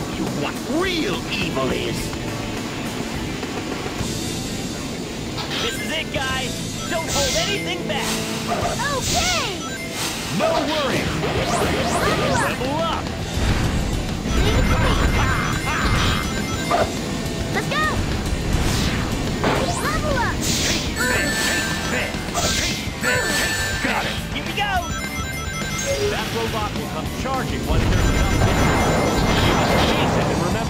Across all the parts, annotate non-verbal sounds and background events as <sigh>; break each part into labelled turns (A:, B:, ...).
A: show you what real evil is.
B: This is it, guys. Don't hold anything back.
C: Okay.
A: No worries.
B: Level up.
C: Let's go. Level up. Take this, take this, take this.
A: Got it.
B: Here we go. That robot will come charging once there's enough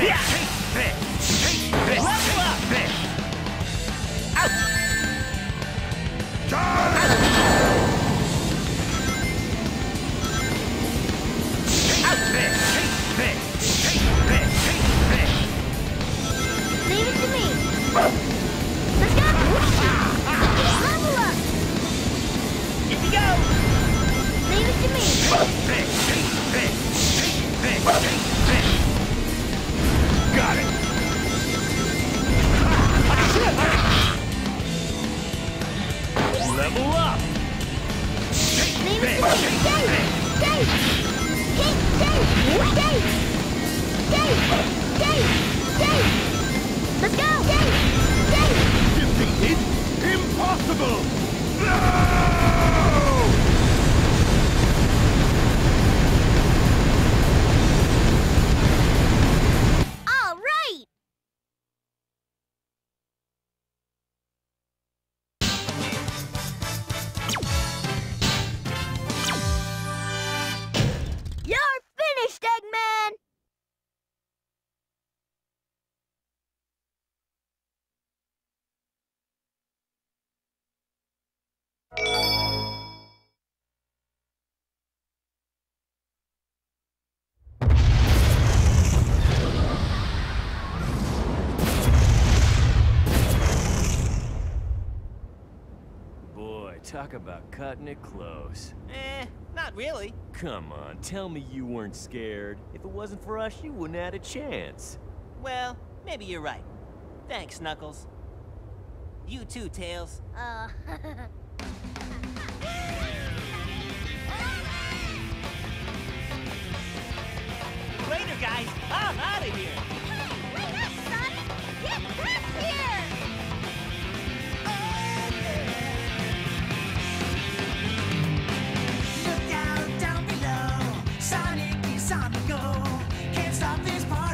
B: Yeah.
C: Let's go!
A: Defeated? Impossible!
D: Ah! Talk about cutting it close.
B: Eh, not really.
D: Come on, tell me you weren't scared. If it wasn't for us, you wouldn't have had a chance.
B: Well, maybe you're right. Thanks, Knuckles. You too, Tails.
E: Oh. <laughs> It's time to go. Can't stop this party.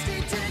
E: street